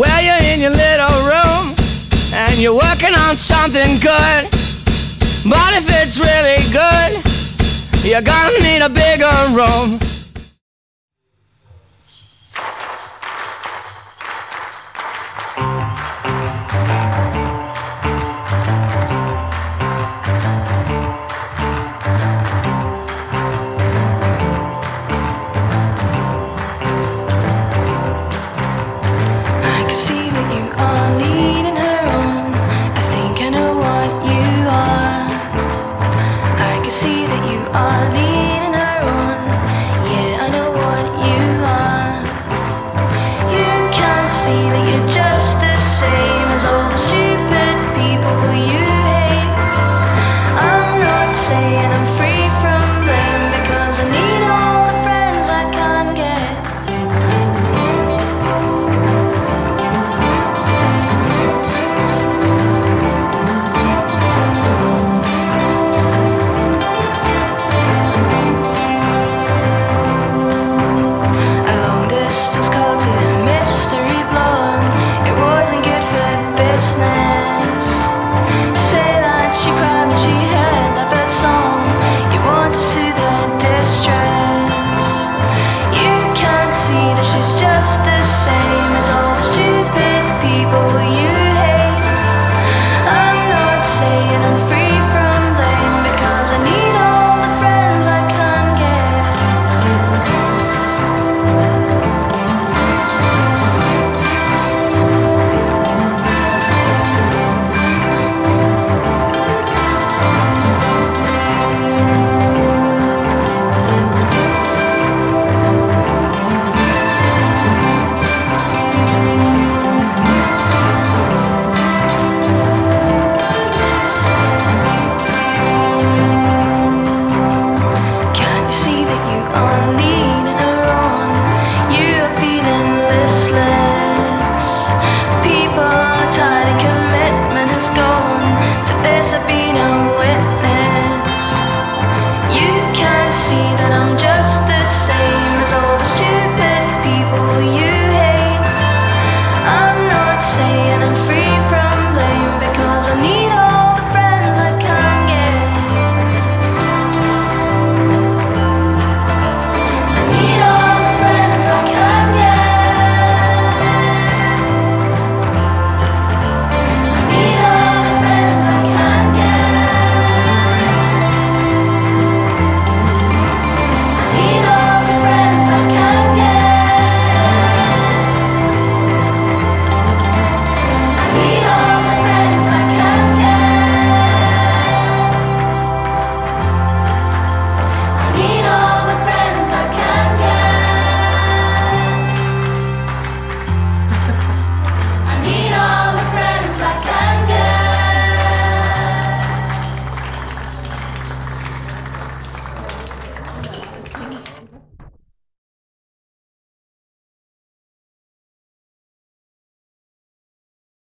Well, you're in your little room and you're working on something good. But if it's really good, you're gonna need a bigger room. 你